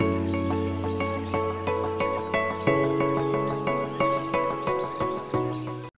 Bye.